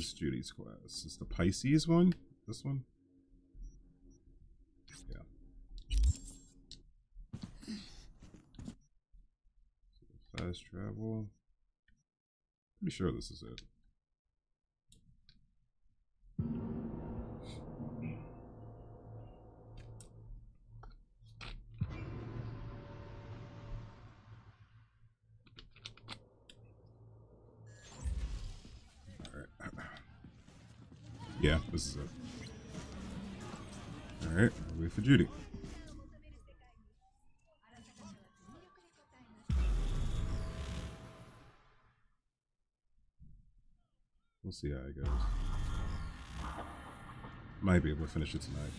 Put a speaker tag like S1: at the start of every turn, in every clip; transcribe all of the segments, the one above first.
S1: is Judy's class? Is the Pisces one? This one? Yeah. Fast travel. Pretty sure this is it. Judy. We'll see how it goes. Might be able to finish it tonight.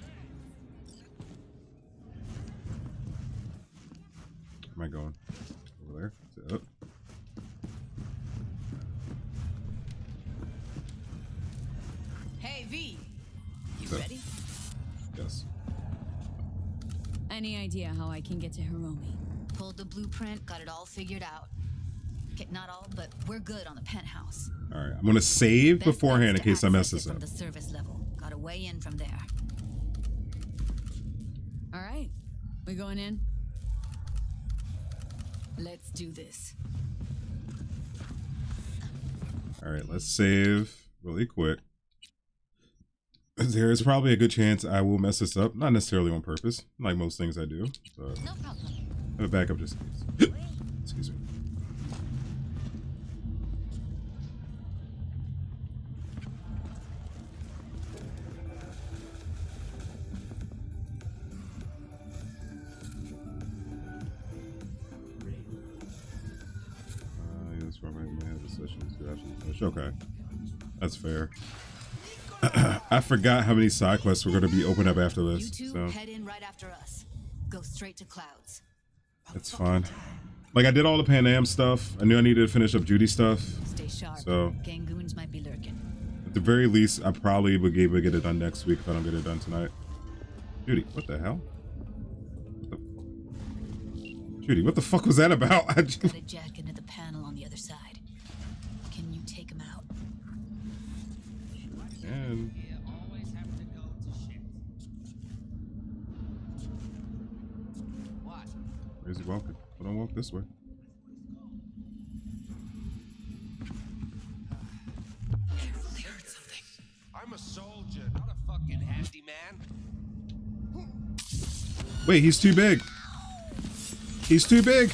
S1: Am I going? Over there? Is it up?
S2: Any idea how I can get to Hiromi?
S3: Pulled the blueprint, got it all figured out. Okay, not all, but we're good on the penthouse.
S1: Alright, I'm gonna save
S3: Best
S1: beforehand in case I mess this up.
S3: From the service level. Got a way in from there.
S2: All right. We going in?
S3: Let's do this.
S1: Alright, let's save really quick. There is probably a good chance I will mess this up, not necessarily on purpose, like most things I do. But
S3: No problem.
S1: have a backup just in case. Excuse me. Uh, yeah, that's where I might have the sessions to actually finish. Okay, that's fair. I forgot how many side quests were going to be open up after
S3: You
S1: this,
S3: two
S1: so
S3: head in right after us. Go straight to clouds.
S1: That's fine. Like I did all the Panam stuff. I knew I needed to finish up Judy stuff.
S3: Stay sharp.
S1: So-
S3: Gangoons might be lurking.
S1: At the very least, I probably would be able to get it done next week if I don't get it done tonight. Judy, what the hell? What the- Judy, what the fuck was that about? I just... this way.
S4: They heard something. I'm a soldier, not a fucking handyman.
S1: Wait, he's too big. He's too big.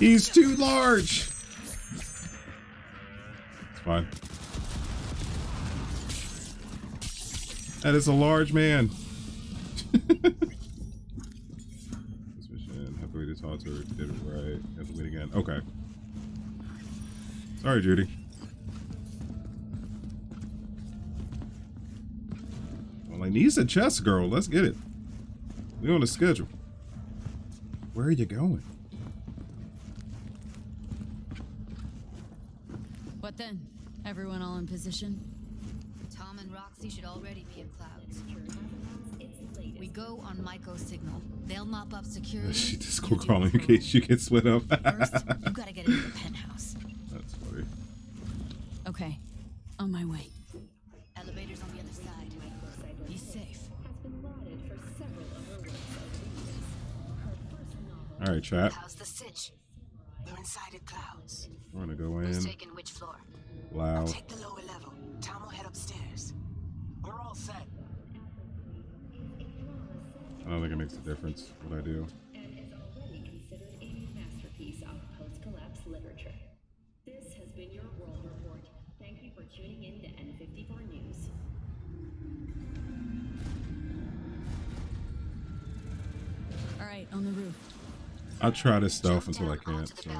S1: He's too large. It's fine. That is a large man. this mission, have to wait to talk to her. Did it right. Have to wait again. Okay. Sorry, Judy. Well, I needs a chess girl. Let's get it. We on a schedule. Where are you going?
S2: What then? Everyone all in position?
S3: Tom and Roxy should already be in clouds. We go on Maiko's signal. They'll mop up security.
S1: She just
S3: you
S1: go crawling in case you get split up.
S3: First, you gotta get into the penthouse.
S1: That's funny.
S2: Okay. On my way.
S3: Elevators on the other side. Be safe.
S1: All right, chat.
S3: How's the sitch? We're inside at clouds.
S1: We're gonna go in.
S3: Who's
S1: in
S3: taking which floor?
S1: loud.
S3: Take the lower level. Tom will head upstairs. We're all set.
S1: I don't think it makes a difference what I do.
S2: All right, on the roof.
S1: I'll try this stealth
S3: Jump
S1: until I can't. So.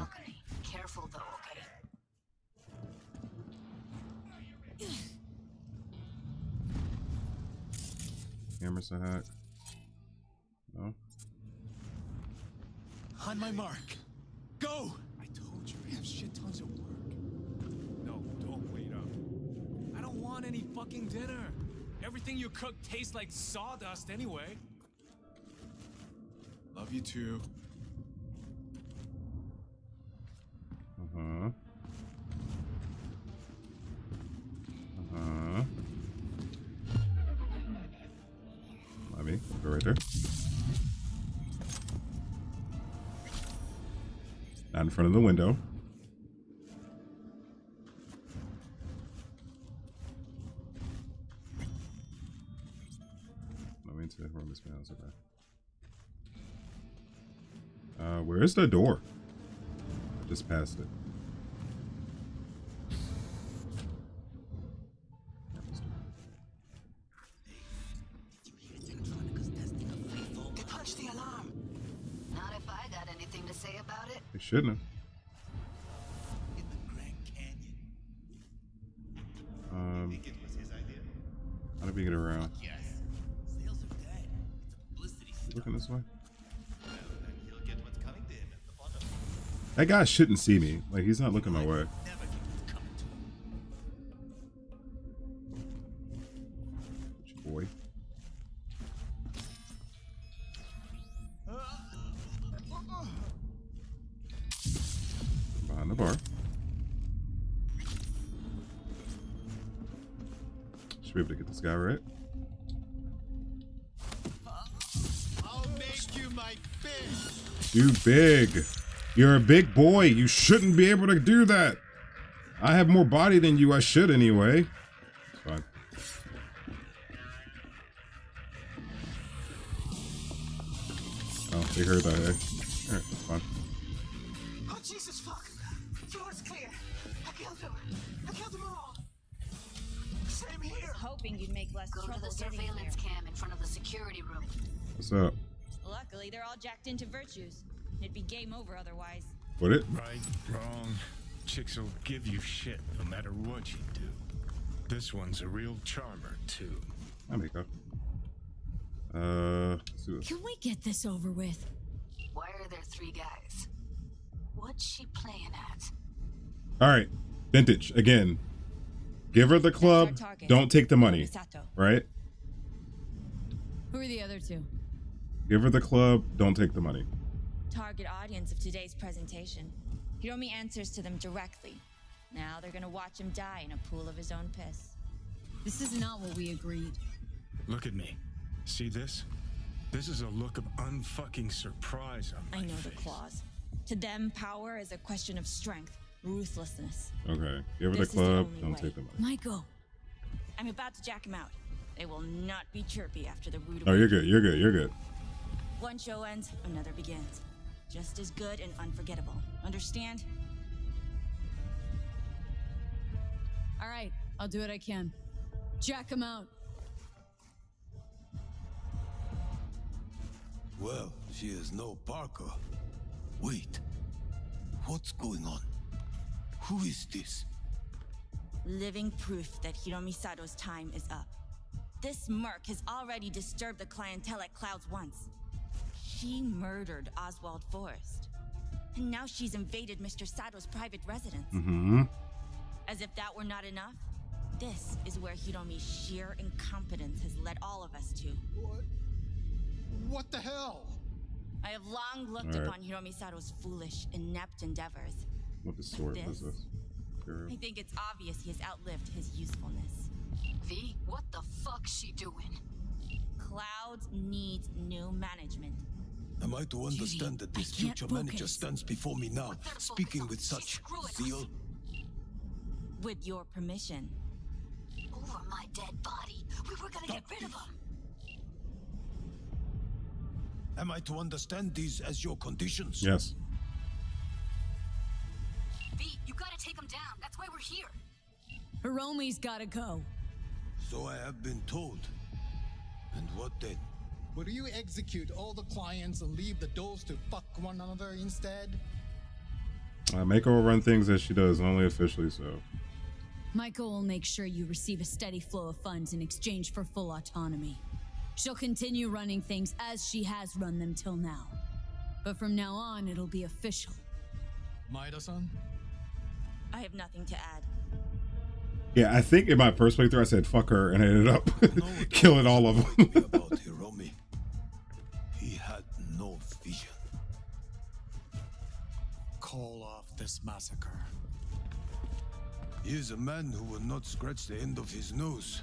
S3: Careful though, okay?
S1: camera's a hack. No.
S5: On my mark. Go! I told you, we have shit tons of work. No, don't wait up. I don't want any fucking dinner. Everything you cook tastes like sawdust anyway. Love you too.
S1: Mm-hmm. Mm-hmm. Let me go right there. Not in front of the window. Let me into the room is okay. Uh, where is the door? Just
S6: I got anything to say about it.
S1: Shouldn't have. That guy shouldn't see me. Like he's not looking my way.
S7: Never get what's coming to him.
S1: Boy. Behind the bar. Should be able to get this guy right.
S8: I'll make you my fish.
S1: Too big. You're a big boy. You shouldn't be able to do that. I have more body than you. I should anyway. Fine. Oh, they heard that. eh? Alright, fine.
S7: Oh, Jesus fuck. Floor's clear. I killed him. I killed them all. Same here.
S9: hoping you'd make less
S6: Go to
S9: trouble
S6: the
S9: getting here.
S6: surveillance cam in front of the security room.
S1: What's up?
S9: Luckily, they're all jacked into virtues. It'd be game over otherwise.
S1: What it?
S10: Right, wrong. Chicks will give you shit no matter what you do. This one's a real charmer, too.
S1: I make up. Uh, let's do this.
S2: Can we get this over with?
S6: Why are there three guys? What's she playing at?
S1: All right, vintage again. Give her the club.
S9: That's our target.
S1: Don't take the money. Right?
S2: Who are the other two?
S1: Give her the club. Don't take the money.
S9: Target audience of today's presentation. Hiromi answers to them directly. Now they're gonna watch him die in a pool of his own piss.
S2: This is not what we agreed.
S10: Look at me. See this? This is a look of unfucking surprise on my
S9: I know the
S10: face.
S9: clause. To them, power is a question of strength, ruthlessness.
S1: Okay. Give her the
S9: is the
S1: club. Don't
S9: way.
S1: take the money.
S2: Maiko,
S9: I'm about to jack him out. They will not be chirpy after the rude
S1: Oh, you're good. You're good. You're good.
S9: One show ends, another begins. Just as good and unforgettable. Understand?
S2: all right, I'll do what I can. Jack him out.
S11: Well, she is no Parker. Wait. What's going on? Who is this?
S9: Living proof that Hiromi Sato's time is up. This merc has already disturbed the clientele at Clouds once. She murdered Oswald Forrest. And now she's invaded Mr. Sato's private residence.
S1: Mm-hmm.
S9: As if that were not enough, this is where Hiromi's sheer incompetence has led all of us to.
S8: What? What the hell?
S9: I have long looked
S1: All right.
S9: upon Hiromi Sato's foolish, inept endeavors.
S1: What the sword was
S9: This.
S1: this? Girl.
S9: I think it's obvious he has outlived his usefulness.
S6: V, what the fuck's she doing?
S9: Clouds needs new management.
S11: Am I to understand that this future manager stands before me now, speaking with such
S6: screwing
S11: zeal?
S9: With your permission.
S6: Over my dead body. We were gonna get rid of him.
S11: Am I to understand these as your conditions?
S1: Yes.
S6: V, you gotta take him down. That's why we're here.
S2: Hiromi's gotta go.
S11: So I have been told. And what then?
S12: Will you execute all the clients and leave the doors to fuck one another instead?
S1: Uh, Maiko will run things as she does, only officially so.
S2: Maiko will make sure you receive a steady flow of funds in exchange for full autonomy. She'll continue running things as she has run them till now. But from now on, it'll be official.
S12: Maida-san?
S9: I have nothing to add.
S1: Yeah, I think in my first playthrough I said fuck her and I ended up killing all of them.
S11: about Hiromi.
S12: Of off this massacre.
S11: He is a man who will not scratch the end of his nose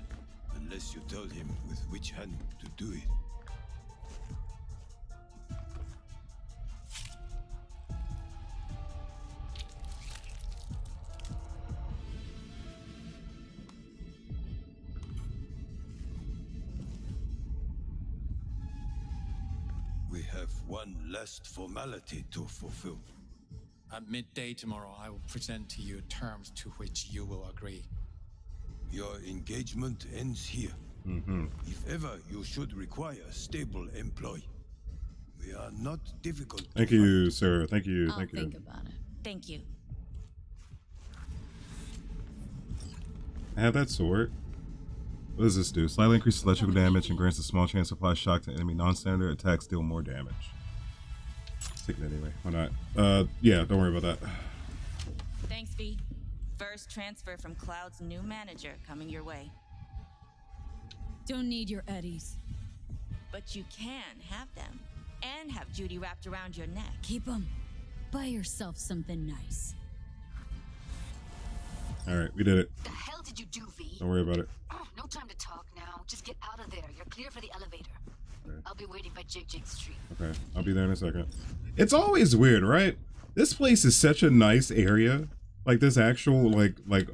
S11: unless you tell him with which hand to do it. We have one last formality to fulfill.
S10: At midday tomorrow, I will present to you terms to which you will agree.
S11: Your engagement ends here.
S1: Mm-hmm.
S11: If ever you should require a stable employee, we are not difficult.
S1: Thank you, sir. Thank you.
S9: I'll
S1: Thank you.
S9: think about it. Thank you.
S1: I have that sword. What does this do? Slightly increases electrical damage and grants a small chance to apply shock to enemy non-standard attacks, deal more damage. Take it anyway. Why not? Uh, yeah, don't worry about that.
S9: Thanks, V. First transfer from Cloud's new manager coming your way.
S2: Don't need your eddies.
S9: But you can have them and have Judy wrapped around your neck.
S2: Keep them. Buy yourself something nice.
S1: All right, we did it.
S6: The hell did you do, V?
S1: Don't worry about it.
S6: Oh, no time to talk now. Just get out of there. You're clear for the elevator. I'll be waiting by Jig Jig Street.
S1: Okay, I'll be there in a second. It's always weird, right? This place is such a nice area, like this actual like like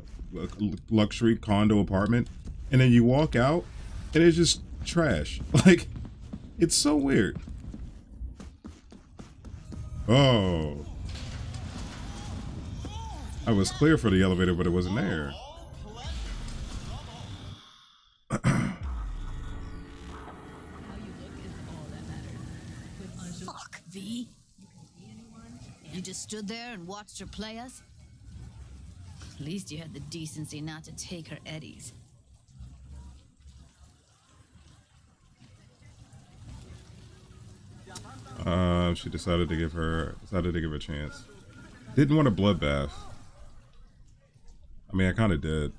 S1: luxury condo apartment, and then you walk out, and it's just trash. Like, it's so weird. Oh, I was clear for the elevator, but it wasn't there.
S6: Fuck, V. You just stood there and watched her play us? At least you had the decency not to take her eddies.
S1: Uh, she decided to give her decided to give her a chance. Didn't want a bloodbath. I mean, I kind of did.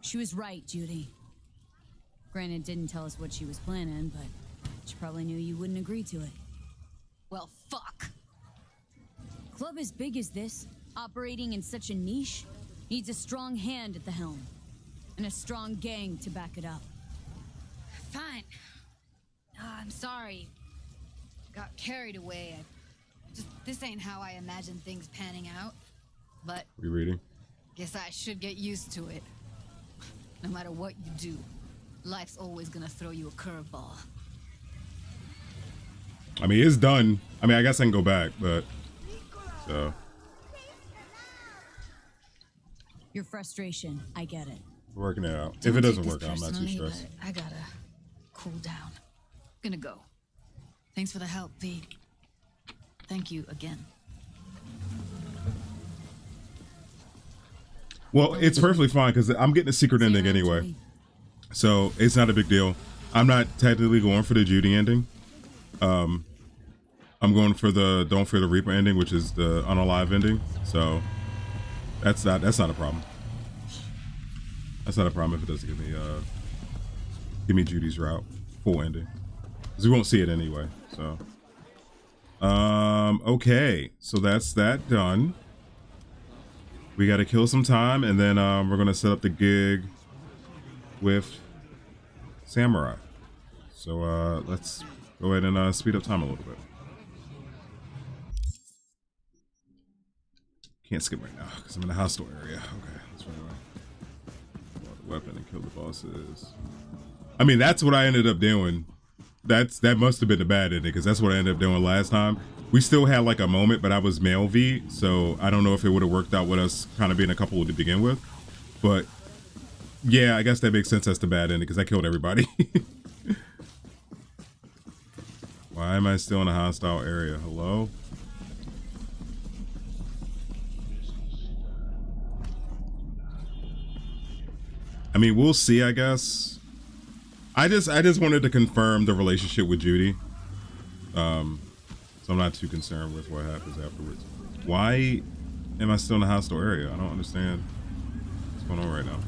S2: She was right, Judy. Granted, didn't tell us what she was planning, but she probably knew you wouldn't agree to it.
S6: Well, fuck.
S2: Club as big as this, operating in such a niche, needs a strong hand at the helm. And a strong gang to back it up.
S6: Fine. Uh, I'm sorry. Got carried away. I just this ain't how I imagine things panning out. But
S1: Rereading.
S6: guess I should get used to it. No matter what you do, life's always gonna throw you a curveball.
S1: I mean, it's done. I mean, I guess I can go back, but so
S2: Your frustration, I get it.
S1: working it out. if
S6: Don't
S1: it doesn't work out, I'm not too stressed.
S6: I gotta cool down. Gonna go. Thanks for the help, V. Thank you again.
S1: Well, it's perfectly fine because I'm getting a secret ending anyway, so it's not a big deal. I'm not technically going for the Judy ending. Um, I'm going for the Don't Fear the Reaper ending, which is the unalive ending. So that's not that's not a problem. That's not a problem if it doesn't give me uh give me Judy's route full ending because we won't see it anyway. So um okay, so that's that done. We got to kill some time, and then um, we're gonna set up the gig with Samurai. So uh, let's go ahead and uh, speed up time a little bit. Can't skip right now because I'm in a hostile area. Okay, let's run away. The weapon and kill the bosses. I mean, that's what I ended up doing. That's that must have been the bad ending because that's what I ended up doing last time. We still had like a moment, but I was male V, so I don't know if it would have worked out with us kind of being a couple to begin with. But yeah, I guess that makes sense as the bad ending because I killed everybody. Why am I still in a hostile area? Hello? I mean, we'll see, I guess. I just I just wanted to confirm the relationship with Judy. Um so I'm not too concerned with what happens afterwards. Why am I still in the hostile area? I don't understand what's going on right now.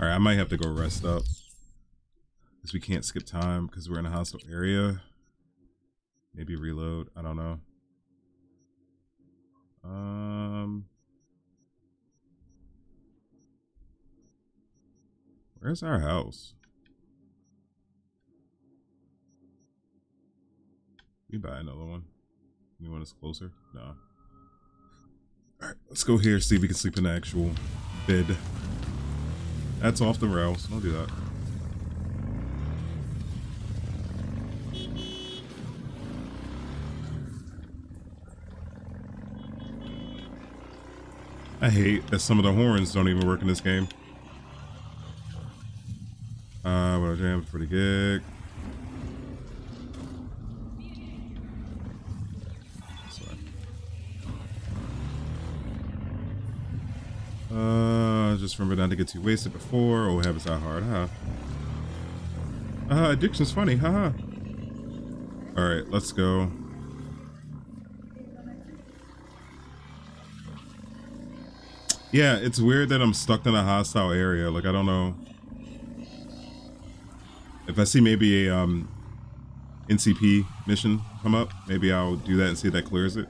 S1: All right, I might have to go rest up. Because we can't skip time because we're in a hostile area. Maybe reload. I don't know. Um, where's our house? We buy another one. Anyone is closer? No. Alright, let's go here, see if we can sleep in the actual bed. That's off the rails. Don't do that. I hate that some of the horns don't even work in this game. Uh, what jam for the gig. Uh, just remember not to get too wasted before. Oh, habits are hard, huh? Uh, addiction's funny, haha. All right, let's go. Yeah, it's weird that I'm stuck in a hostile area. Like, I don't know. If I see maybe a um, NCP mission come up, maybe I'll do that and see if that clears it.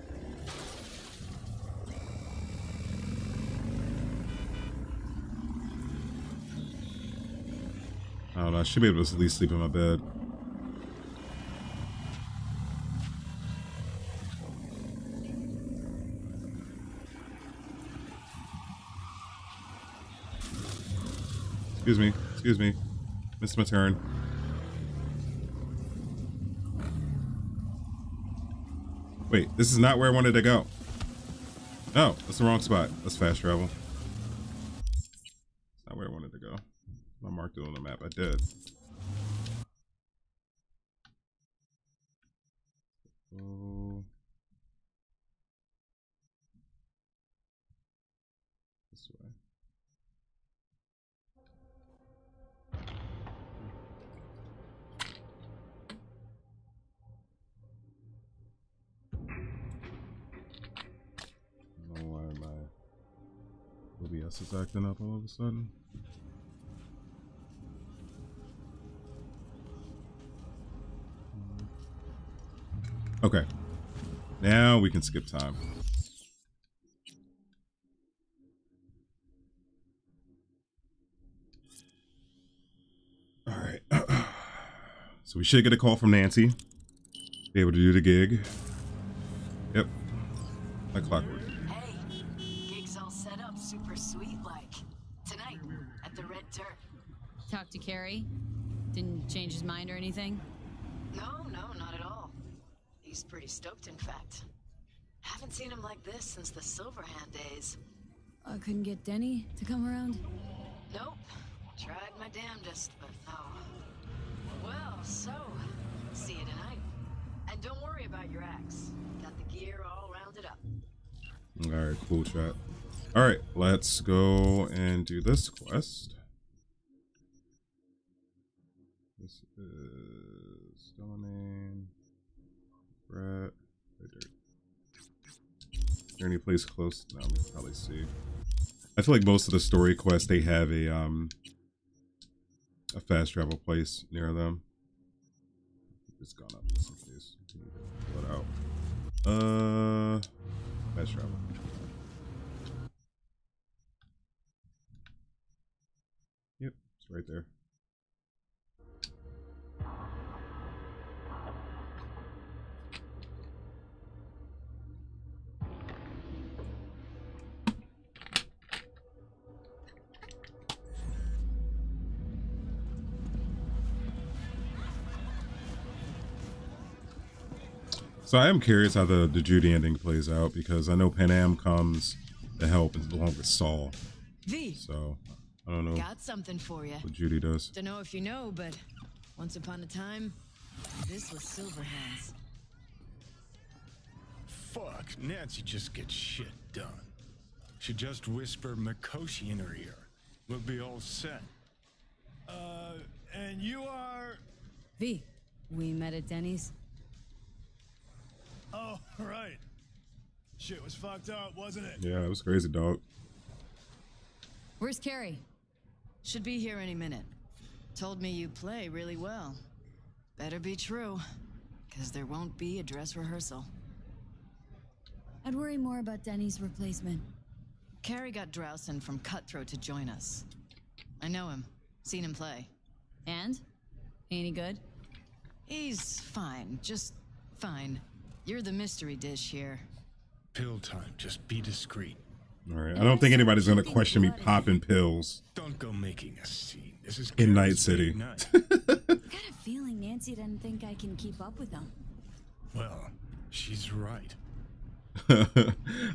S1: I don't know. I should be able to at least sleep in my bed. Excuse me. Excuse me. Missed my turn. Wait, this is not where I wanted to go. No, that's the wrong spot. That's fast travel. It's not where I wanted to go. I marked it on the map. I did. Is acting up all of a sudden. Okay. Now we can skip time. All right. so we should get a call from Nancy. Be able to do the gig. Yep. Like clockwork.
S2: Didn't change his mind or anything.
S3: No, no, not at all. He's pretty stoked, in fact. Haven't seen him like this since the Silverhand days.
S2: I couldn't get Denny to come around.
S3: Nope. Tried my damnedest, but no. Well, so, see you tonight. And don't worry about your axe. Got the gear all rounded up.
S1: All right, cool chat. All right, let's go and do this quest. Is Domain. Rat. Right there. Is there any place close? No, we can probably see. I feel like most of the story quests they have a um a fast travel place near them. It's gone up just in case. Out. Uh, fast travel. Yep, it's right there. So I am curious how the, the Judy ending plays out because I know Panam comes to help and along with Saul.
S3: V.
S1: So I don't know
S3: Got something for you.
S1: what Judy does.
S3: Don't know if you know, but once upon a time, this was Silverhands.
S13: Fuck, Nancy just gets shit done. She just whisper Mikoshi in her ear. We'll be all set.
S14: Uh, and you are.
S2: V, we met at Denny's.
S14: Oh, right. Shit was fucked up, wasn't it?
S1: Yeah, it was crazy, dog.
S2: Where's Kerry?
S3: Should be here any minute. Told me you play really well. Better be true, because there won't be a dress rehearsal.
S2: I'd worry more about Denny's replacement.
S3: Kerry got Drowson from Cutthroat to join us. I know him. Seen him play.
S2: And? Any good?
S3: He's fine. Just fine. You're the mystery dish here.
S13: Pill time. Just be discreet.
S1: All right. I don't think anybody's gonna question me popping pills
S13: Don't go making a scene. This is
S1: in Night City.
S13: big night.
S2: Got a feeling Nancy doesn't think I can keep up with them.
S13: well, she's right.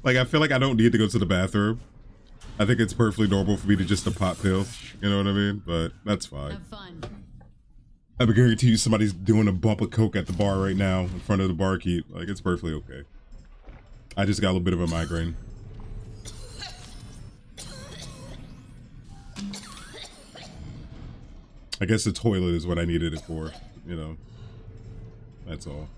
S1: like I feel like I don't need to go to the bathroom. I think it's perfectly normal for me to just to pop pills. You know what I mean? But that's fine.
S2: Have fun.
S1: I guarantee you somebody's doing a bump of coke at the bar right now in front of the barkeep. Like it's perfectly okay. I just got a little bit of a migraine. I guess the toilet is what I needed it for, you know. That's all.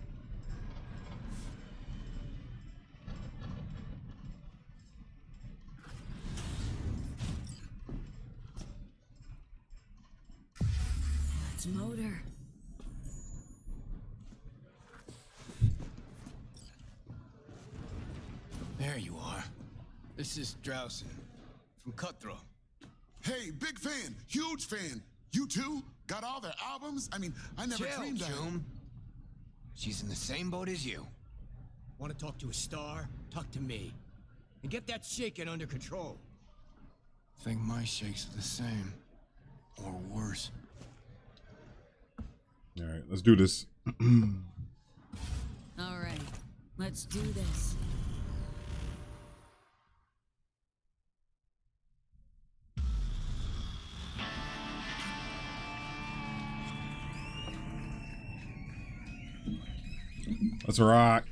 S5: There you are. This is Drowson from Cutthroat.
S15: Hey, big fan, huge fan. You too? Got all their albums? I mean, I never
S5: Chill,
S15: dreamed I.
S5: Joom. She's in the same boat as you.
S16: Want to talk to a star? Talk to me. And get that shaking under control.
S5: Think my shakes are the same. Or worse.
S1: All right, let's do this.
S2: All right, let's do this.
S1: Let's rock.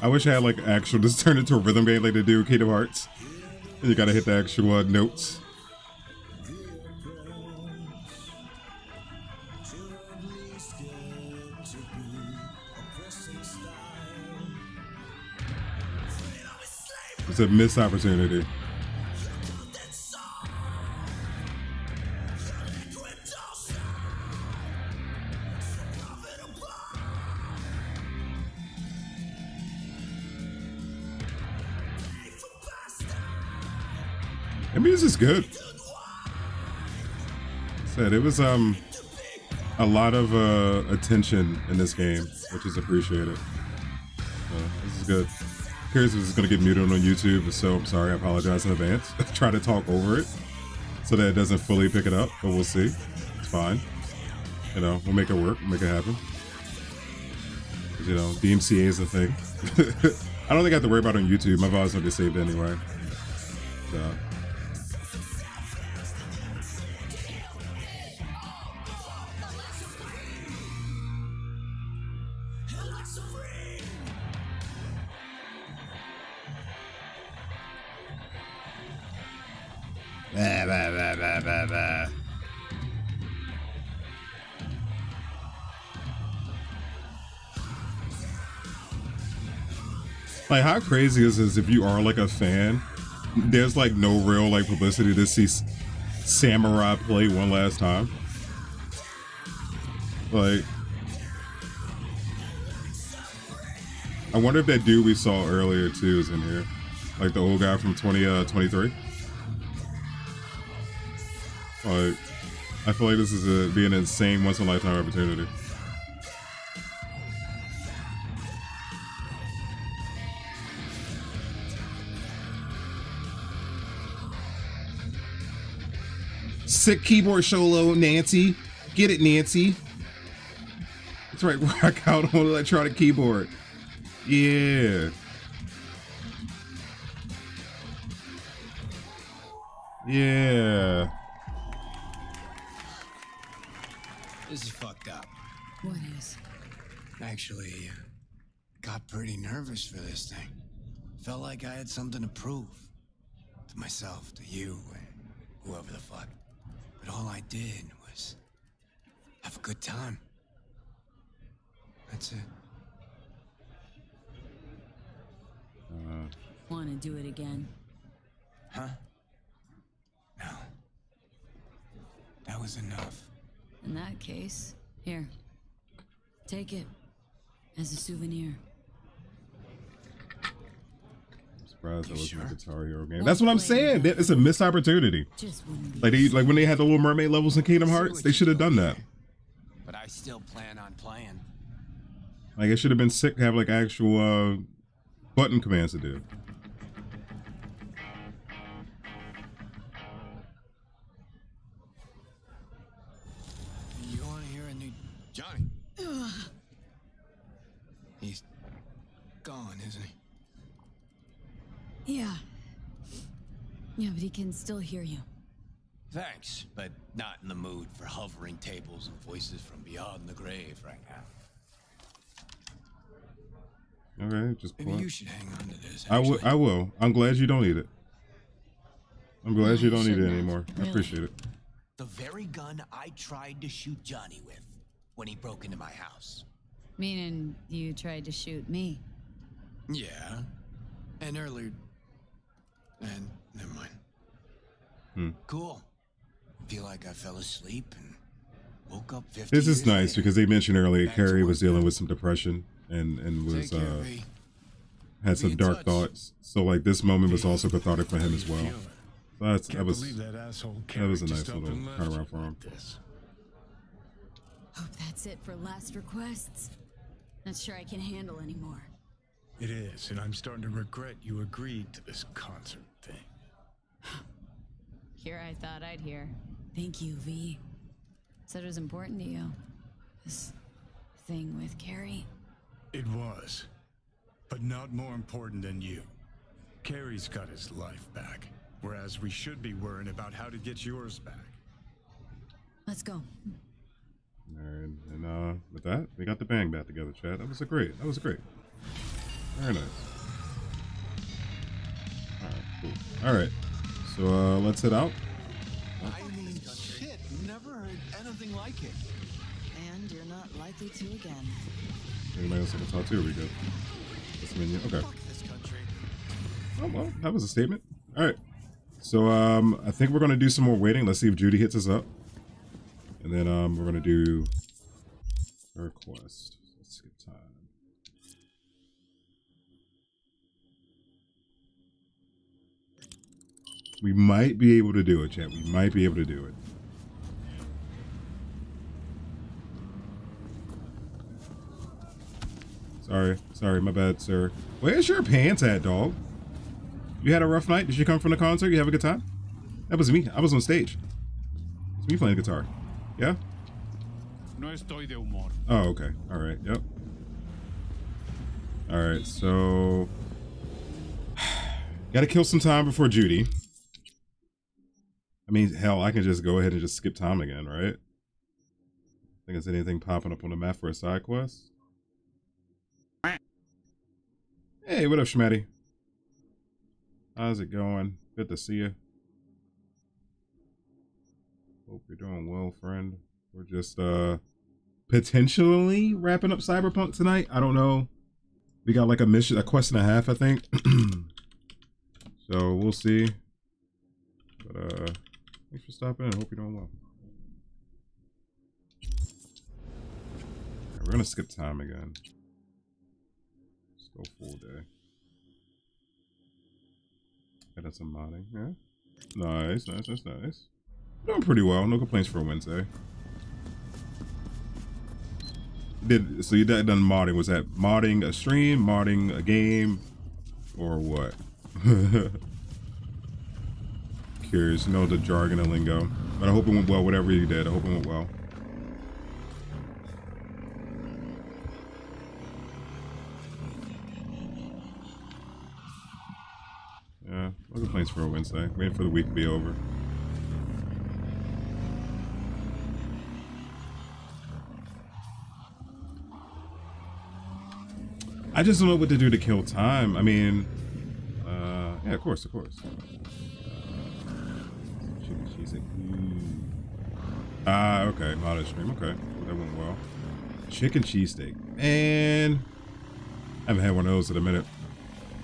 S1: I wish I had like actual. This turned into a rhythm game like they do Kingdom Hearts. And you gotta hit the actual uh, notes. It's a missed opportunity. The music's good. Said it was um a lot of uh, attention in this game, which is appreciated. This is good. If this is gonna get muted on YouTube, so I'm sorry. I apologize in advance. Try to talk over it so that it doesn't fully pick it up, but we'll see. It's fine. You know, we'll make it work, make it happen. You know, DMCA is a thing. I don't think I have to worry about it on YouTube. My voice will get saved anyway. So. Bah, bah, bah, bah, bah. Like, how crazy is this if you are like a fan? There's like no real like publicity to see Samurai play one last time. Like, I wonder if that dude we saw earlier too is in here, like the old guy from 20 uh 23. Like, I feel like this is a be an insane once in a lifetime opportunity. Sick keyboard solo, Nancy. Get it, Nancy. That's right, rock out on electronic keyboard. Yeah. Yeah.
S5: Actually, got pretty nervous for this thing. Felt like I had something to prove. To myself, to you, and whoever the fuck. But all I did was have a good time. That's it.
S1: Uh,
S2: Want to do it again?
S5: Huh? No. That was enough.
S2: In that case, here. Take it as a souvenir.
S1: surprised that was my Guitar Hero game. That's what I'm saying. That- It's a missed opportunity. Like they, like when they had the Little Mermaid levels in Kingdom Hearts, they should have done that.
S5: But I still plan on playing.
S1: Like it should have been sick to have like actual uh, button commands to do.
S2: Can still hear you.
S5: Thanks, but not in the mood for hovering tables and voices from beyond the grave right now.
S1: Okay, just
S5: Maybe
S1: pull
S5: you should hang on to this.
S1: I will. I will. I'm glad you don't need it. I'm glad
S5: No,
S1: you
S5: you
S1: don't need it
S5: shouldn't have,
S1: anymore. I appreciate it.
S5: The very gun I tried to shoot Johnny with when he broke into my house.
S2: Meaning you tried to shoot me.
S5: Yeah. And earlier. And never mind.
S1: Hmm.
S5: Cool. Feel like I fell asleep and woke up 50
S1: This is nice
S5: later.
S1: because they mentioned earlier Kerry was dealing with some depression and and was
S5: care,
S1: uh, had some dark
S5: touch.
S1: thoughts. So like this moment was also cathartic for him as well. So that's that
S13: Can't
S1: was
S13: that asshole
S1: that was a nice little
S13: and left
S1: turnaround for him.
S2: Hope that's it for last requests. Not sure I can handle anymore.
S13: It is, and I'm starting to regret you agreed to this concert thing.
S2: Here I thought I'd hear. Thank you, V. Said it was important to you. This thing with Kerry.
S13: It was, but not more important than you. Kerry's got his life back, whereas we should be worrying about how to get yours back.
S2: Let's go.
S1: Alright, and uh with that, we got the bang back together, Chad. That was a great. That was great. Very nice. Alright, cool. Alright. So uh let's head out.
S7: I mean, shit, never heard anything like it.
S17: And you're not likely to again.
S1: Anybody else want to talk to? Here we go. This menu. Okay. Oh well, that was a statement. All right. So um, I think we're gonna do some more waiting. Let's see if Judy hits us up, and then um, we're gonna do her quest. Let's skip time. We might be able to do it, chat. We might be able to do it. Sorry, sorry, my bad, sir. Where's your pants at, dog? You had a rough night? Did you come from the concert? You have a good time? That was me. I was on stage. It's me playing guitar. Yeah?
S14: No estoy de humor.
S1: Oh, okay. All right. Yep. All right. So, got to kill some time before Judy. I mean, hell, I can just go ahead and just skip time again, right? Think there's anything popping up on the map for a side quest? Hey, what up, Schmatty? How's it going? Good to see you. Hope you're doing well, friend. We're just uh potentially wrapping up Cyberpunk tonight. I don't know. We got like a mission, a quest and a half, I think. so we'll see. But uh thanks for stopping in. Hope you're doing well. Alright, we're gonna skip time again. Let's go full day. Got some modding, yeah. Nice, nice, nice, nice. Doing pretty well. No complaints for Wednesday. Did so you done modding? Was that modding a stream, modding a game, or what? Curious, know the jargon and lingo, but I hope it went well. Whatever you did, I hope it went well. Yeah, no complaints for a Wednesday. Waiting for the week to be over. I just don't know what to do to kill time. I mean, uh, yeah, of course, of course. Chicken cheese and- Ah, okay, mod stream. Okay, that went well. Chicken cheesesteak, man. I haven't had one of those in a minute.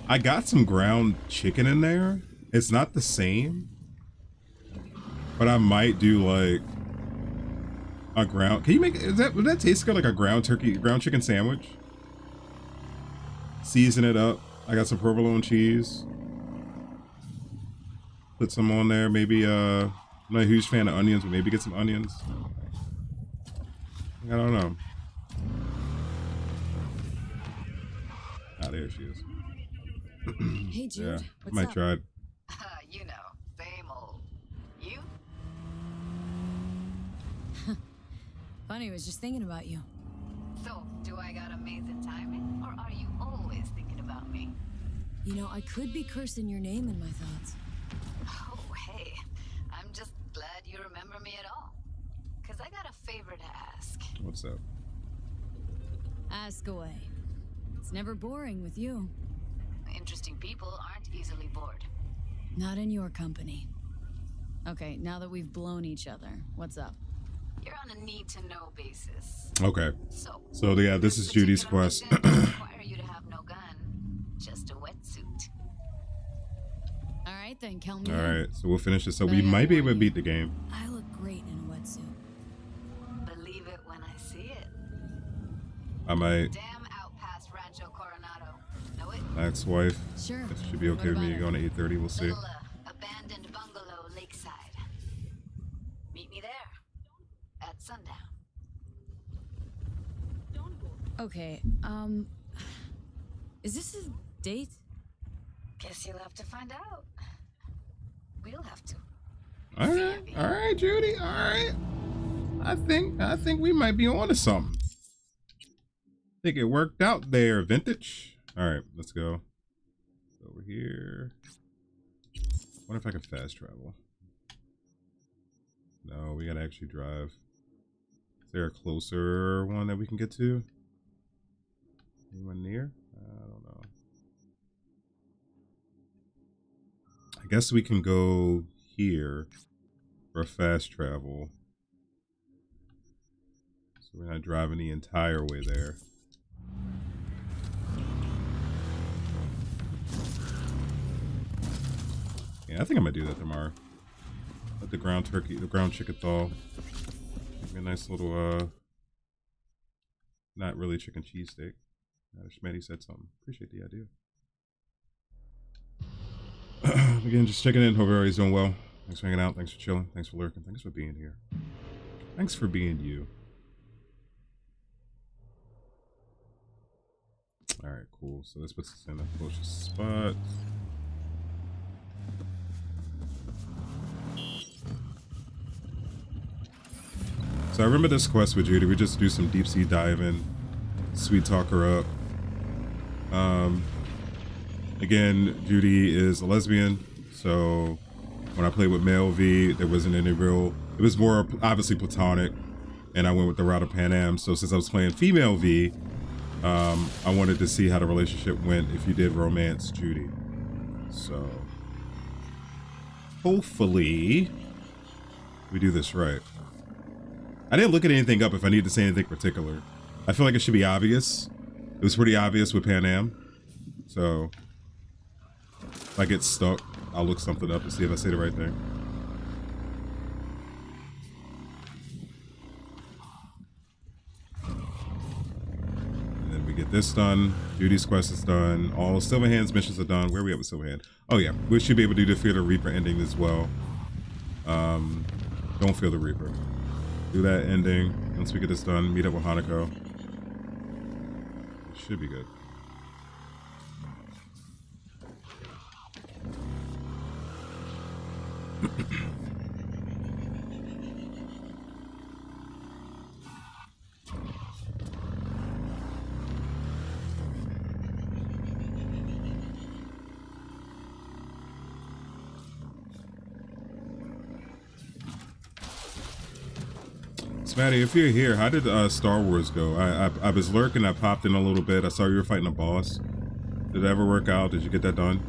S1: I got some ground chicken in there. It's not the same, but I might do like a ground. Can you make is that would that taste good like a ground turkey ground chicken sandwich? Season it up. I got some provolone cheese. Put some on there. Maybe, uh, I'm not a huge fan of onions, but maybe get some onions. I don't know. Ah, there she is.
S2: Hey, Jude,
S1: yeah,
S2: what's
S1: might
S2: up?
S1: try it.
S3: you know, same old. You?
S2: Funny, I was just thinking about you.
S3: So, do I got amazing timing? Or are you always thinking about me?
S2: You know, I could be cursing your name in my thoughts.
S3: Oh, hey. I'm just glad you remember me at all. Because I got a favor to ask.
S1: What's up?
S2: Ask away. It's never boring with you.
S3: Interesting people aren't easily bored.
S2: Not in your company. Okay, now that we've blown each other, what's up?
S3: You're on a need to know basis.
S1: Okay.
S3: So,
S1: So yeah, this is Judy's quest.
S3: require you to have no gun, just a wetsuit.
S2: All right, then, count me
S1: All so we'll finish this. So
S2: But
S1: we
S2: I
S1: might be able to beat the game.
S2: I
S3: I
S1: might.
S3: Damn out Rancho Coronado. Know it?
S1: Ex-wife.
S2: Sure.
S1: That should be okay with me going to 8:30. We'll see.
S3: Little, uh, abandoned bungalow lakeside. Meet me there. At sundown.
S2: Okay, um. Is this a date?
S3: Guess you'll have to find out. We'll have to.
S1: All right, all right, Judy. All right. I think I think we might be on to something. Think it worked out there, vintage. All right, let's go. Over here. Wonder if I can fast travel. No, we gotta actually drive. Is there a closer one that we can get to? Anyone near? I don't know. I guess we can go here for fast travel. So we're not driving the entire way there. Yeah, I think I'm gonna do that tomorrow. Let the ground turkey, the ground chicken thaw. Give me a nice little, uh, not really chicken cheesesteak. Uh, Schmetty said something. Appreciate the idea. Again, just checking in. Hope everybody's doing well. Thanks for hanging out. Thanks for chilling. Thanks for lurking. Thanks for being here. Thanks for being you. All right, cool. So this puts us in the closest spot. So I remember this quest with Judy. We just do some deep sea diving, sweet talk her up. Um, again, Judy is a lesbian, so when I played with male V, there wasn't any real. It was more obviously platonic, and I went with the route of Panam. So since I was playing female V, um, I wanted to see how the relationship went if you did romance Judy. So hopefully we do this right. I didn't look at anything up if I need to say anything particular. I feel like it should be obvious. It was pretty obvious with Panam. So if I get stuck, I'll look something up and see if I say the right thing. And then we get this done. Judy's quest is done. All Silverhand's missions are done. Where are we at with Silverhand? Oh yeah, we should be able to do the Fear the Reaper ending as well. Um, don't Fear the Reaper. Do that ending. Once we get this done, meet up with Hanako. Should be good. Smatty, if you're here, how did uh, Star Wars go? I, I I was lurking. I popped in a little bit. I saw you were fighting a boss. Did it ever work out? Did you get that done?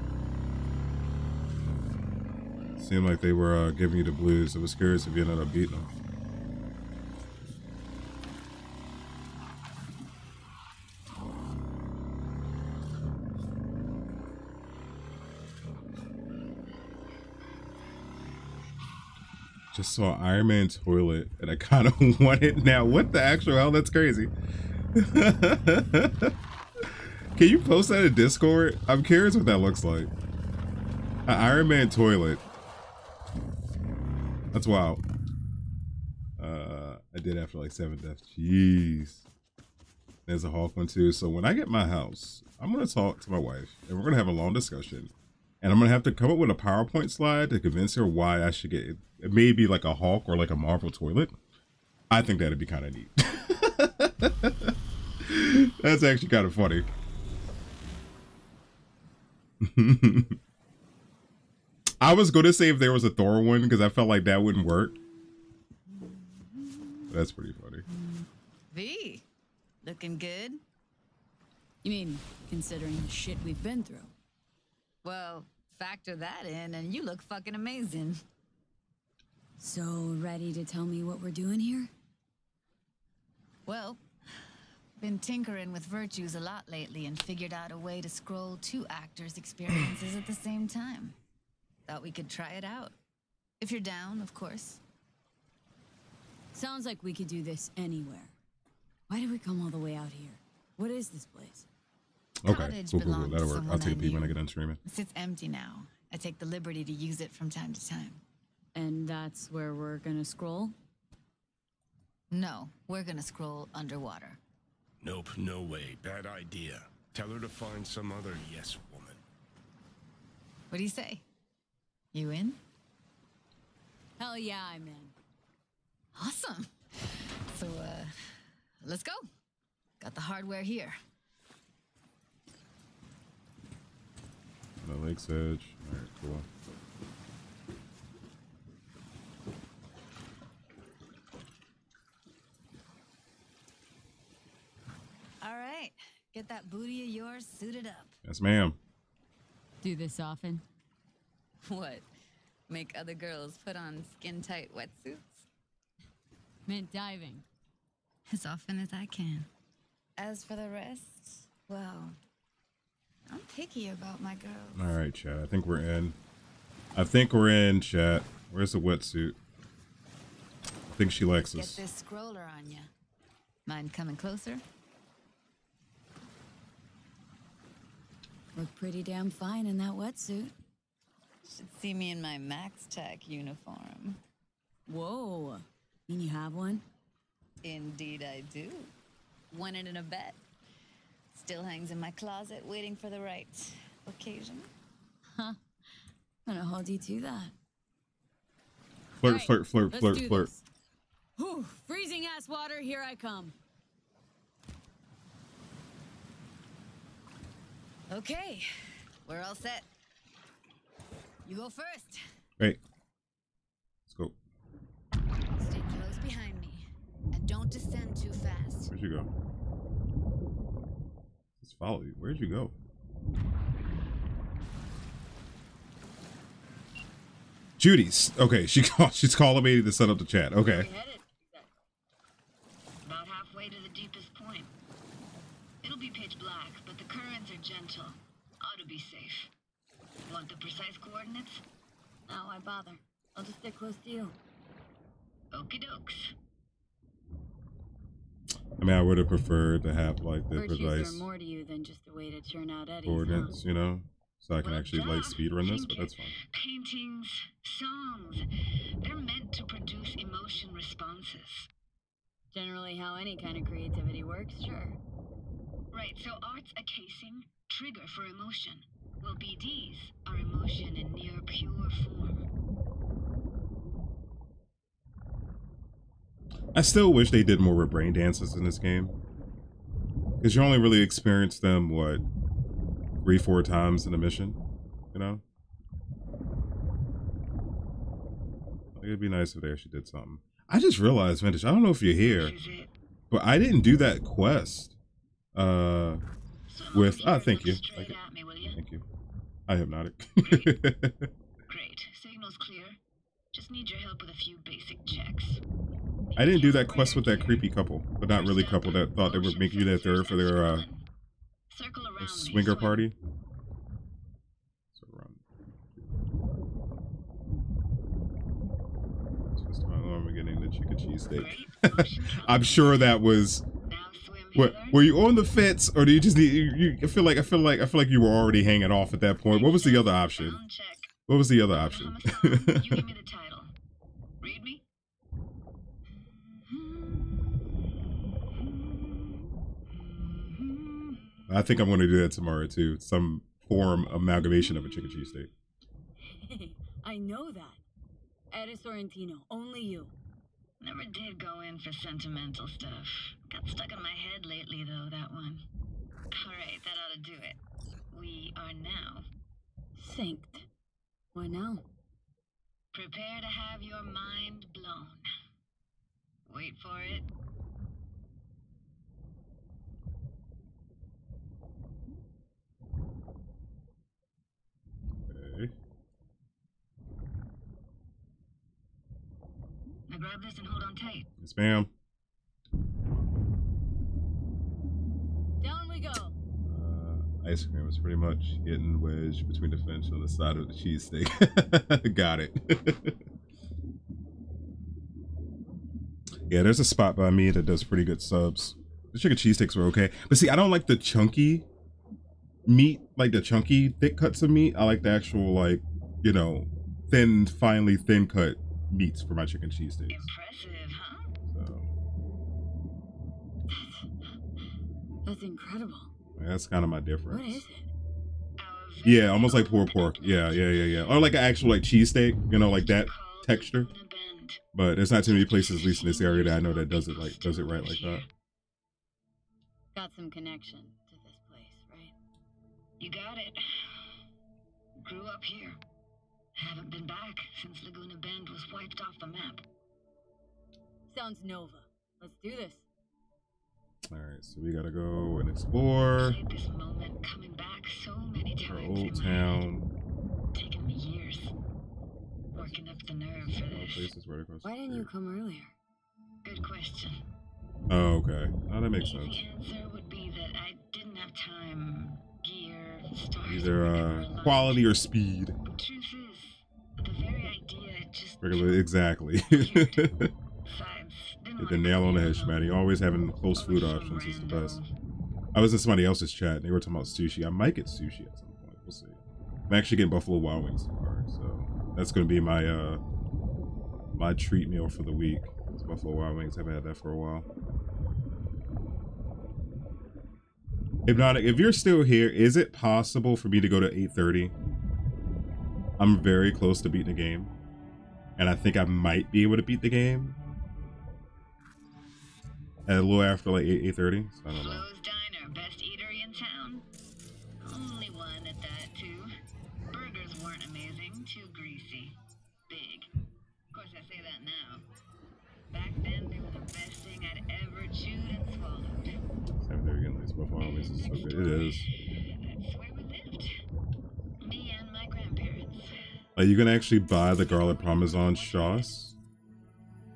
S1: Seemed like they were uh, giving you the blues. I was curious if you ended up beating them. Just saw Iron Man toilet, and I kind of want it now. What the actual hell? That's crazy. Can you post that in Discord? I'm curious what that looks like. An Iron Man toilet. That's wild. Uh, I did after like seven deaths. Jeez. There's a Hawk one too. So when I get my house, I'm gonna talk to my wife and we're gonna have a long discussion. And I'm gonna have to come up with a PowerPoint slide to convince her why I should get it. It like a Hawk or like a Marvel toilet. I think that'd be kind of neat. That's actually kind of funny. I was to say if there was a Thor one because I felt like that wouldn't work. That's pretty funny.
S3: V, looking good.
S2: You mean, considering the shit we've been through?
S3: Well, factor that in, and you look fucking amazing.
S2: So, ready to tell me what we're doing here?
S3: Well, been tinkering with virtuos a lot lately and figured out a way to scroll two actors' experiences at the same time. Thought we could try it out. If you're down, of course.
S2: Sounds like we could do this anywhere. Why did we come all the way out here? What is this place?
S1: Okay,
S3: Cottage
S1: cool, cool, cool.
S3: to
S1: That'll work. I'll
S3: someone
S1: take a
S3: I
S1: peek when I get done streaming.
S3: It sits empty now. I take the liberty to use it from time to time.
S2: And that's where we're gonna scroll?
S3: No, we're gonna scroll underwater.
S13: Nope, no way. Bad idea. Tell her to find some other yes woman.
S3: What do you say? You in?
S2: Hell yeah, I'm in.
S3: Awesome. So, uh, let's go. Got the hardware here.
S1: The lake's edge. All right, cool.
S3: All right, get that booty of yours suited up.
S1: Yes, ma'am.
S2: Do this often?
S3: What? Make other girls put on skin tight wetsuits?
S2: Meant diving.
S3: As often as I can. As for the rest, well, I'm picky about my girls.
S1: All right, chat. I think we're in. I think we're in, chat. Where's the wetsuit? I think she likes
S3: Get
S1: us.
S3: this scroller on you. Mind coming closer?
S2: Look pretty damn fine in that wetsuit.
S3: Should see me in my MaxTac uniform.
S2: Whoa. Mean you have one?
S3: Indeed, I do. Won it in a bet. Still hangs in my closet, waiting for the right occasion.
S2: Huh. I'm gonna hold you do that.
S1: Flirt,
S2: Right,
S1: flirt, flirt,
S2: let's
S1: flirt,
S2: do
S1: flirt.
S2: this. Whew, freezing ass water, here I come.
S3: Okay, we're all set. You go first.
S1: Wait. Let's go.
S3: Stay close behind me, and don't descend too fast.
S1: Where'd you go? Let's follow you. Where'd you go? Judy's. Okay, she call, she's calling me to set up the chat. Okay.
S6: About halfway to the deepest point. It'll be pitch black, but the currents are gentle. Ought to be safe. Want the precise coordinates?
S2: No, why bother? I'll just stay close to you.
S6: Okie dokes.
S1: I mean, I would have preferred to have like the
S2: Virtuos
S1: precise
S2: are more to you than just a way to churn out eddies.
S1: coordinates, you know, so I can actually like speed run this. But that's fine.
S6: Paintings, songs. They're meant to produce emotion responses.
S2: Generally, how any kind of creativity works, sure.
S6: Right, so art's a casing, trigger for emotion. Well, BDs are emotion in near pure form.
S1: I still wish they did more with brain dances in this game. Because you only really experience them, what, three, four times in a mission? You know? It'd be nice if they actually did something. I just realized, Vintage, I don't know if you're here, but I didn't do that quest. Uh, with, ah, thank you. Thank you. Thank you. I hypnotic.
S6: Great. Signal's clear. Just need your help with a few basic checks.
S1: I didn't do that quest with that creepy couple, but not really couple that thought they were making you their third for their uh their swinger party. So run. Twist my arm getting the chicken cheese steak. I'm sure that was. What, were you on the fence, or do you just need? You, you, I feel like I feel like I feel like you were already hanging off at that point. What was the other option? What was the other option? I think I'm going to do that tomorrow too. Some form amalgamation of a chicken cheesesteak.
S2: I know that. Eres Sorrentino, only you.
S6: Never did go in for sentimental stuff. Got stuck in my head lately, though, that one. Alright, that ought to do it. We are now.
S2: Synced. Why now?
S6: Prepare to have your mind blown. Wait for it. Now grab this and hold on tight.
S1: Yes, ma'am.
S2: Down we go.
S1: Uh, ice cream is pretty much getting wedged between the fence on the side of the cheesesteak. Got it. yeah, there's a spot by me that does pretty good subs. The chicken cheesesteaks were okay. But see, I don't like the chunky meat, like the chunky thick cuts of meat. I like the actual, like, you know, thin, finely thin cut meats for my chicken cheesesteaks.
S6: Impressive, huh?
S1: So,
S2: That's incredible.
S1: that's kind of my difference.
S2: What is it?
S1: Yeah, almost like pulled pork. Yeah, yeah, yeah, yeah. Or like an actual like cheesesteak, you know, like that texture. But there's not too many places, at least in this area, that I know that does it like does it right like that.
S2: Got some connection to this place, right?
S6: You got it. Grew up here. Haven't been back since Laguna Bend was wiped off the map.
S2: Sounds Nova. Let's do this.
S1: All right, so we gotta go and explore
S6: Played this moment coming back so many
S1: our
S6: times.
S1: old town.
S6: Taken me years. Working up the nerve for this.
S1: places right across.
S2: Why didn't you come earlier?
S6: Good question.
S1: Oh, okay. Oh, that makes sense.
S6: The answer would be that I didn't have time, gear, stars.
S1: Either uh, quality or speed.
S6: Just
S1: Regular, exactly. Hit the nail on the head, Schmatty. Always having close food options is the best. I was in somebody else's chat and they were talking about sushi. I might get sushi at some point. We'll see. I'm actually getting Buffalo Wild Wings tomorrow, so that's gonna be my uh my treat meal for the week. It's Buffalo Wild Wings. I haven't had that for a while. Hypnotic, if you're still here, is it possible for me to go to 8:30? I'm very close to beating the game, and I think I might be able to beat the game at a little after like 8 8:30. So I don't know.
S6: Diner, best eatery in town. Only one at that, too. Burgers weren't amazing, too greasy. Big. Of course, I say that now. Back then, they were the best thing I'd ever chewed and swallowed.
S1: 7:30 again. These Buffalo Wings is so good. It is.
S6: That's where we lived. Me and my grandparents.
S1: Are you gonna actually buy the garlic parmesan sauce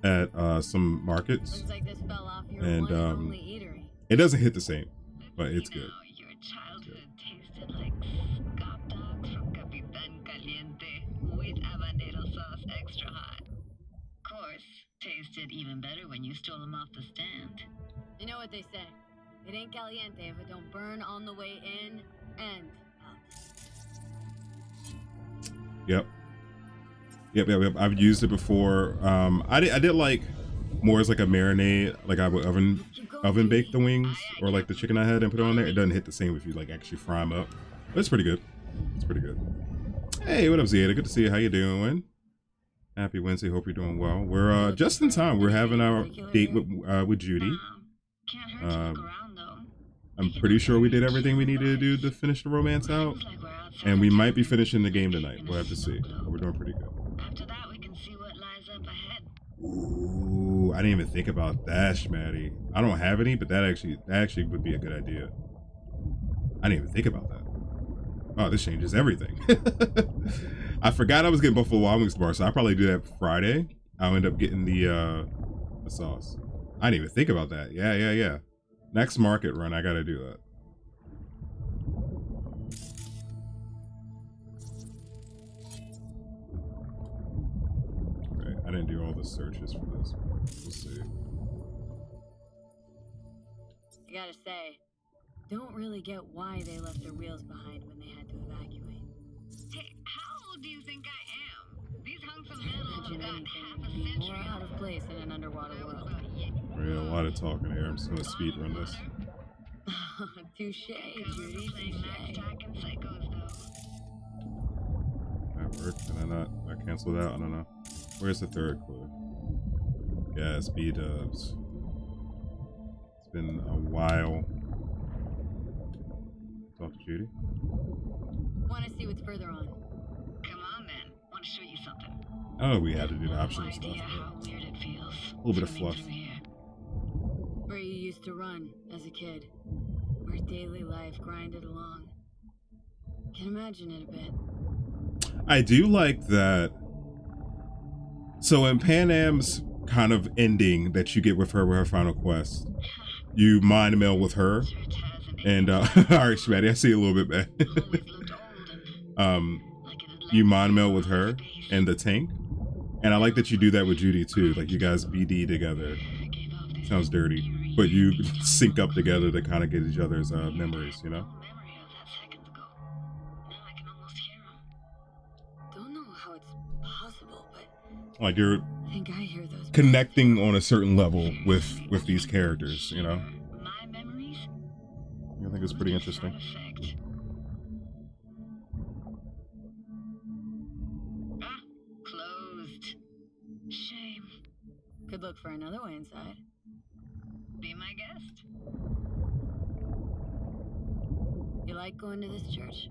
S1: at uh, some markets?
S2: Looks like this fell off your
S1: And
S2: one
S1: um,
S2: only eatery.
S1: it doesn't hit the same, but it's good.
S6: Your childhood tasted like scop dogs from Capitan Caliente with habanero sauce extra hot. Of course, tasted even better when you stole them off the stand.
S2: You know what they say. It ain't caliente if it don't burn on the way in and
S1: Yep. Yep, yep, yep. I've used it before. Um, I did, I did like more as like a marinade, like I would oven oven bake the wings or like the chicken I had and put it on there. It doesn't hit the same if you like actually fry them up. But it's pretty good. It's pretty good. Hey, what up, Zeta? Good to see you. How you doing? Happy Wednesday. Hope you're doing well. We're uh, just in time. We're having our date with uh, with Judy. Um, I'm pretty sure we did everything we needed to do to finish the romance out, and we might be finishing the game tonight. We'll have to see. We're doing pretty good.
S6: After that, we can see what lies up ahead.
S1: Ooh, I didn't even think about that, Schmatty. I don't have any, but that actually that actually would be a good idea. I didn't even think about that. Oh, this changes everything. I forgot I was getting Buffalo Wild Wings tomorrow, so I'll probably do that Friday. I'll end up getting the uh the sauce. I didn't even think about that. Yeah, yeah, yeah. Next market run, I gotta do that. Didn't do all the searches for this. We'll see.
S2: I gotta say, don't really get why they left their wheels behind when they had to evacuate.
S6: Hey, how old do you think I am? These hunks of metal have
S2: Imagine
S6: got half a century
S2: more out of place in an underwater world.
S1: Right, a lot of talking here. I'm just gonna speed run this.
S6: Touche, Judy. Touche.
S1: That worked. Did I not? I canceled out. I don't know. Where's the third clue? Yes, B dubs. It's been a while. Talk to Judy.
S2: Want to see what's further on?
S6: Come on, then. Want to show you something.
S1: Oh, we had to do the optional stuff.
S6: idea how weird it feels.
S1: A little bit of fluff.
S2: Where you used to run as a kid. Where daily life grinded along. Can imagine it a bit.
S1: I do like that. So in Panam's kind of ending that you get with her with her final quest, you mind meld with her, and uh, all right, Shmatty, I see a little bit bad. um, you mind meld with her and the tank, and I like that you do that with Judy too. Like you guys BD together. Sounds dirty, but you sync up together to kind of get each other's uh, memories. You know. Like you're
S2: I think I hear those.
S1: connecting on a certain level with with these characters you know i think it's pretty interesting Ah,
S6: Closed. Shame.
S2: Could look for another way inside.
S6: Be my guest.
S2: You like going to this church?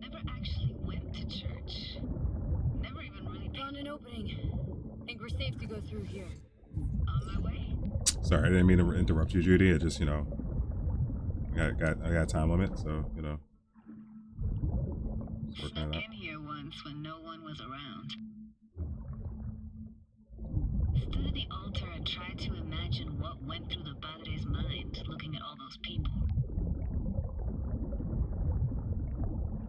S6: Never actually went to church.
S2: Found an opening. Think we're safe to go through here.
S6: on my way.
S1: sorry i didn't mean to interrupt you judy i just you know I got, got i got a time limit so you know out
S6: In here once when no one was around. Stood at the altar and tried to imagine what went through the padre's mind looking at all those people.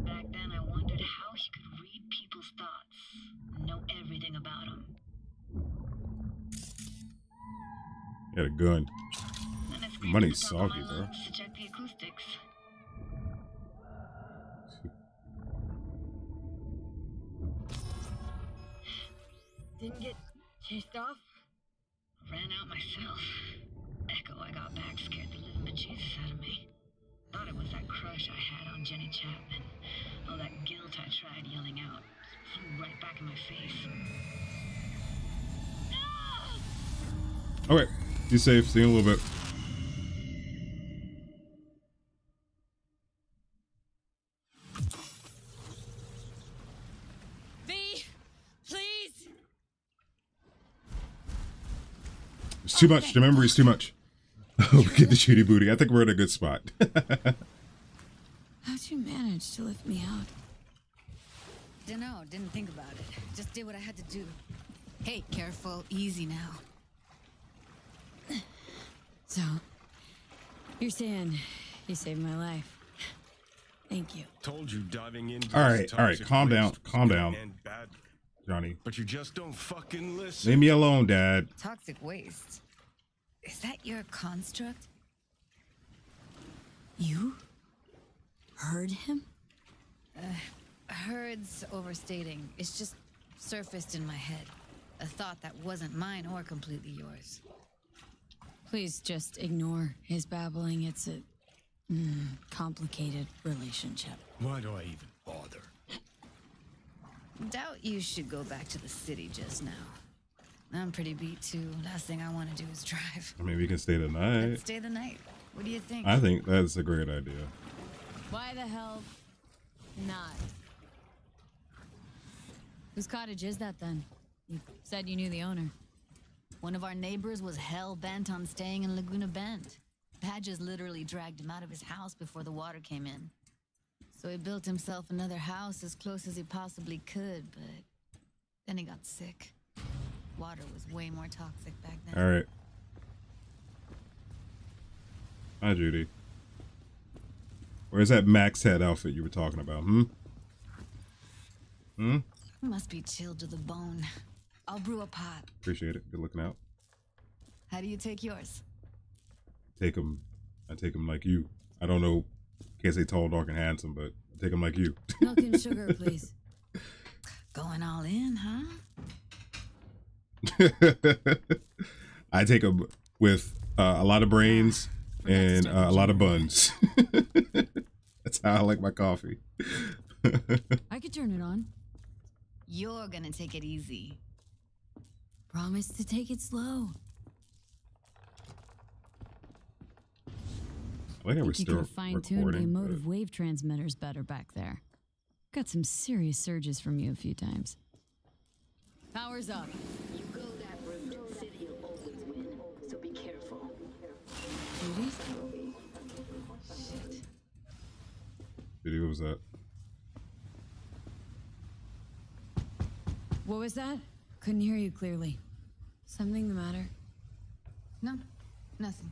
S6: Back then, I wondered how he could read people's thoughts, know everything about them.
S1: You had a gun money's soggy bro
S6: To check the acoustics.
S2: Didn't get chased off?
S6: Ran out myself. Echo, I got back scared the living bejesus out of me. Thought it was that crush I had on Jenny Chapman. All that guilt I tried yelling out. Flew right back in my face. No!
S1: okay be safe see you in a little bit
S2: V, please.
S1: it's too much the memory is too much oh get the judy booty i think we're in a good spot
S2: How'd you manage to lift me out?
S3: Dunno, didn't think about it. Just did what I had to do. Hey, careful, easy now.
S2: So, you're saying you saved my life. Thank you.
S13: Told you diving in.
S1: all right all right calm down calm down johnny
S13: but you just don't fucking listen.
S1: leave me alone dad
S3: Toxic waste. Is that your construct?
S2: You? Heard him?
S3: Uh, heard's overstating. It's just surfaced in my head. A thought that wasn't mine or completely yours.
S2: Please just ignore his babbling. It's a mm, complicated relationship.
S13: Why do I even bother?
S3: Doubt you should go back to the city just now. I'm pretty beat too. Last thing I want to do is drive.
S1: i mean we can stay the night
S3: Let's stay the night. What do you think?
S1: i think that's a great idea
S2: Why the hell not? Whose cottage is that then? You said you knew the owner.
S3: One of our neighbors was hell bent on staying in Laguna Bend. Badges literally dragged him out of his house before the water came in. So he built himself another house as close as he possibly could, but then he got sick. Water was way more toxic back then.
S1: all right hi judy where's that MaxTac outfit you were talking about hmm hmm
S3: Must be chilled to the bone. I'll brew a pot.
S1: appreciate it good looking out
S3: How do you take yours?
S1: take them. i take them like you i don't know can't say tall dark and handsome but I take them like you
S2: Milk and sugar, please.
S3: Going all in, huh?
S1: I take them with uh, a lot of brains, and uh, a lot of buns. That's how I like my coffee.
S2: I could turn it on.
S3: You're gonna take it easy.
S2: Promise to take it slow.
S1: I like how we're
S2: Think you
S1: still
S2: fine-tuned emotive wave transmitters better back there. Got some serious surges from you a few times. Power's up.
S18: You go that route, Sid he'll always win. So be careful.
S2: Judy?
S18: Shit.
S1: Dude, what was that?
S2: What was that? Couldn't hear you clearly. Something the matter?
S3: No, nothing.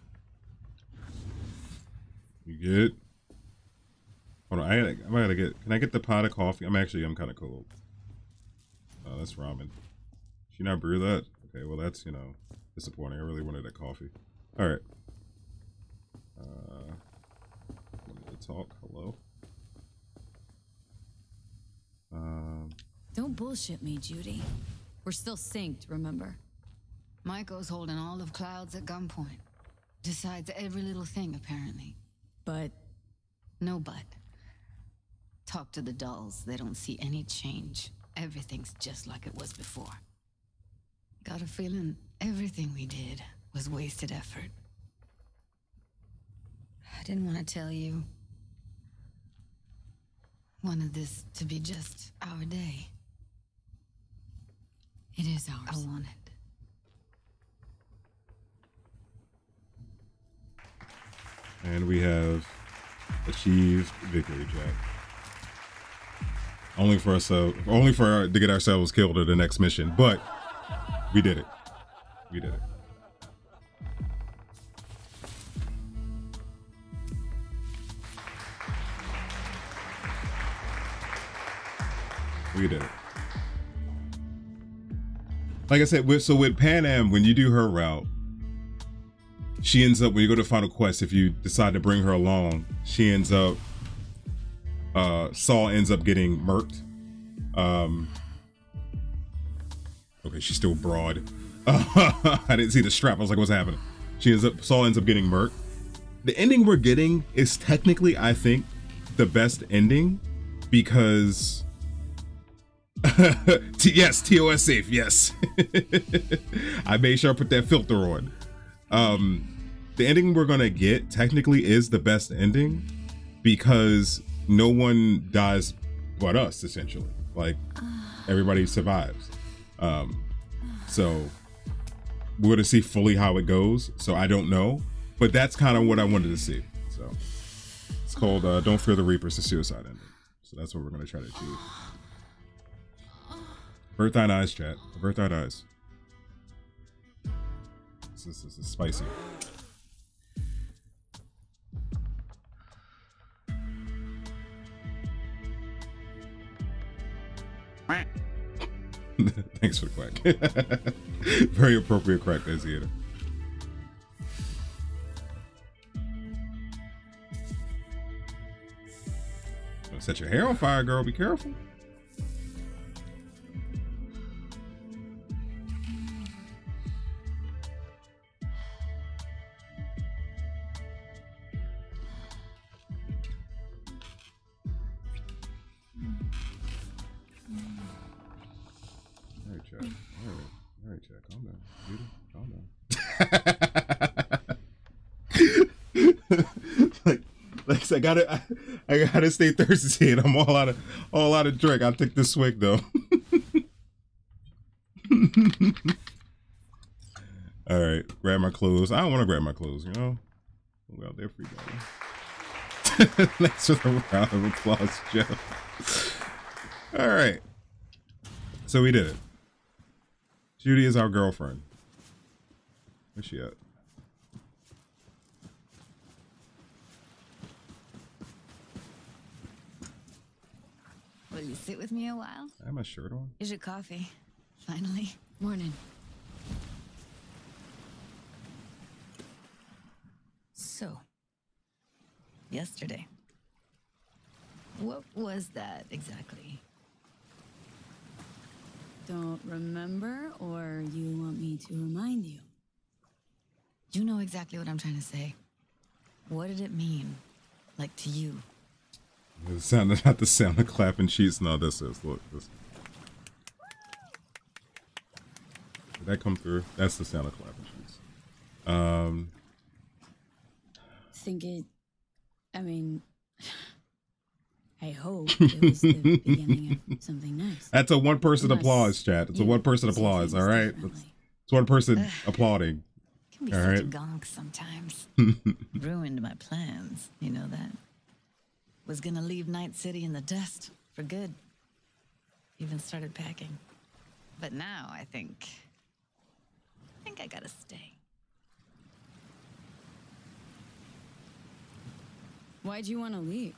S1: You good? Hold on, I gotta, I gotta get. Can I get the pot of coffee? I'm actually, I'm kind of cold. Oh, that's ramen. She not brew that? Okay, well that's you know disappointing. I really wanted that coffee. All right. Uh, wanted to talk. Hello. Um,
S2: Don't bullshit me, Judy. We're still synced, remember?
S3: Maiko's holding all of Clouds at gunpoint. Decides every little thing, apparently.
S2: But.
S3: No but. Talk to the dolls. They don't see any change. Everything's just like it was before. Got a feeling everything we did was wasted effort. I didn't want to tell you. Wanted this to be just our day.
S2: It is ours.
S3: I want it.
S1: and we have achieved victory, Jack. Only for us, uh, only for our, to get ourselves killed at the next mission, but we did it. We did it. We did it. Like I said, with, so with Panam, when you do her route, she ends up when you go to Final Quest. If you decide to bring her along, she ends up. Uh, Saul ends up getting murked. Um. Okay, she's still broad. I didn't see the strap. I was like, "What's happening?" She ends up. Saul ends up getting murked. The ending we're getting is technically, I think, the best ending because. Yes, TOS safe. Yes, I made sure I put that filter on. Um, the ending we're gonna get technically is the best ending because no one dies but us. Essentially, like everybody survives. Um, so we're gonna see fully how it goes. So I don't know, but that's kind of what I wanted to see. So it's called uh, "Don't Fear the Reapers," the suicide ending. So that's what we're gonna try to achieve. Avert thine eyes, chat. Avert thine eyes. This is, this is spicy. Thanks for the quack. Very appropriate crack there, Zeta. Set your hair on fire, girl. Be careful. Chad. Calm down. Zeta, calm down. like, like I gotta, I, I gotta stay thirsty, and I'm all out of, all out of drink. I'll take this swig though. all right, grab my clothes. I don't want to grab my clothes. You know, go out there for you. Thanks for the round of applause, Joe. All right. So we did it. Judy is our girlfriend. Where's she at?
S3: Will you sit with me a while?
S1: I have my shirt on.
S3: Is your coffee. Finally.
S2: Morning.
S3: So, yesterday. What was that exactly?
S2: Don't remember, or you want me to remind you?
S3: You know exactly what I'm trying to say. What did it mean? Like to you?
S1: The sound, not the sound of clapping cheeks. No, this is. Look, this. Did that come through? That's the sound of clapping cheeks. Um,
S2: Think it. I mean, I hope it was the beginning of something nice.
S1: that's a one person
S2: Unless
S1: applause, chat. It's a one person applause. All right, it's, it's one person applauding.
S3: Can be
S1: All
S3: such a
S1: right.
S3: gonk sometimes. Ruined my plans, you know that. Was gonna leave Night City in the dust for good. Even started packing. But now I think. I think I gotta stay.
S2: Why'd you want to leave?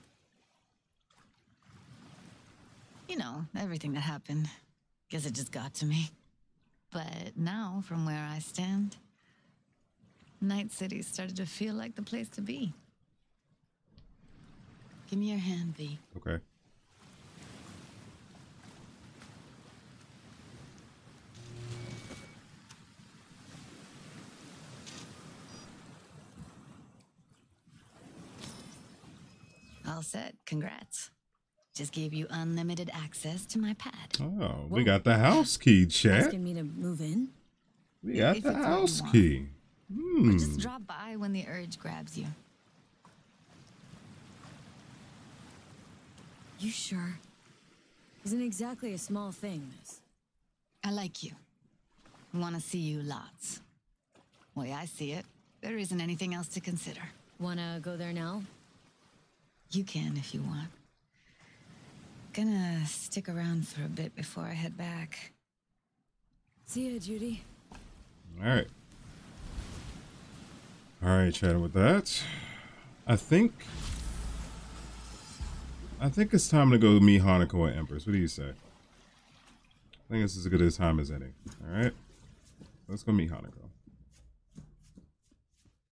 S3: You know, everything that happened. Guess it just got to me. But now, from where I stand, Night City started to feel like the place to be. Give me your hand, V.
S1: Okay.
S3: All set. Congrats. Just gave you unlimited access to my pad.
S1: Oh, we got the house key, chat.
S2: Asking me to move in?
S1: We got
S3: If
S1: the
S3: it's what you
S1: house
S3: want.
S1: key.
S3: Or
S1: Hmm.
S3: just drop by when the urge grabs you.
S2: You sure? Isn't exactly a small thing, miss.
S3: I like you. Want to see you lots. Way I see it, there isn't anything else to consider.
S2: Wanna go there now?
S3: You can if you want. Gonna stick around for a bit before I head back.
S2: See ya, Judy.
S1: All right. All right, chat. With that, I think I think it's time to go meet Hanako and Empress. What do you say? I think this is as good a time as any. All right, let's go meet Hanako.